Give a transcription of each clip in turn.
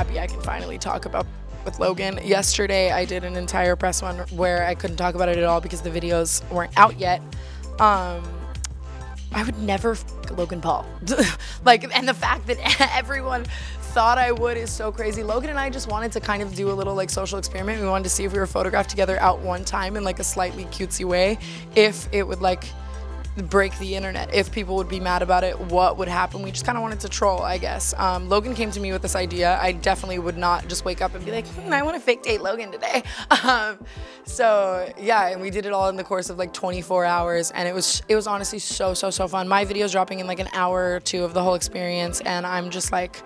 Happy I can finally talk about with Logan. Yesterday, I did an entire press one where I couldn't talk about it at all because the videos weren't out yet. Um, I would never Logan Paul. like, and the fact that everyone thought I would is so crazy. Logan and I just wanted to kind of do a little like social experiment. We wanted to see if we were photographed together out one time in like a slightly cutesy way, if it would like break the internet. If people would be mad about it what would happen? We just kind of wanted to troll i guess. Um, logan came to me with this idea. I definitely would not just wake up and be like hmm, i want to fake date logan today. Um, so yeah and we did it all in the course of like 24 hours and it was it was honestly so so so fun. My video's dropping in like an hour or two of the whole experience and i'm just like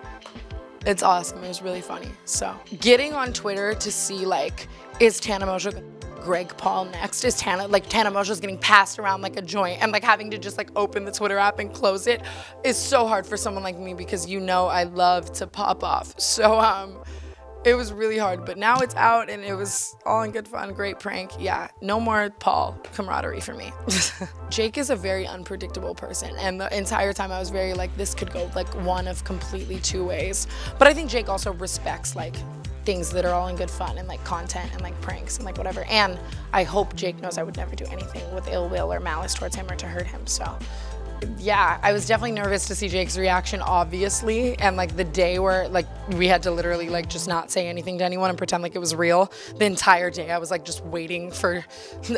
it's awesome. It was really funny. So getting on twitter to see like is tana Mongeau Greg Paul next is Tana like Tana Mongeau's getting passed around like a joint and like having to just like open the Twitter app and close it is so hard for someone like me because you know I love to pop off. So um it was really hard, but now it's out and it was all in good fun, great prank. Yeah, no more Paul camaraderie for me. Jake is a very unpredictable person, and the entire time I was very like, this could go like one of completely two ways. But I think Jake also respects like things that are all in good fun and like content and like pranks and like whatever. And I hope Jake knows I would never do anything with ill will or malice towards him or to hurt him. So yeah, I was definitely nervous to see Jake's reaction, obviously. And like the day where like we had to literally like just not say anything to anyone and pretend like it was real. The entire day I was like just waiting for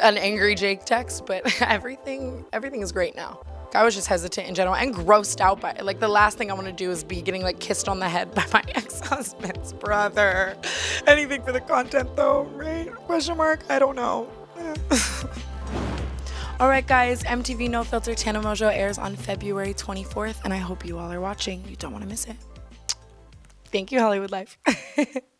an angry Jake text, but everything everything is great now. I was just hesitant in general and grossed out by it. Like the last thing I want to do is be getting like kissed on the head by my ex-husband's brother. Anything for the content though, right? Question mark? I don't know. all right, guys. MTV No Filter Tana Mongeau airs on February 24th, and I hope you all are watching. You don't want to miss it. Thank you, Hollywood Life.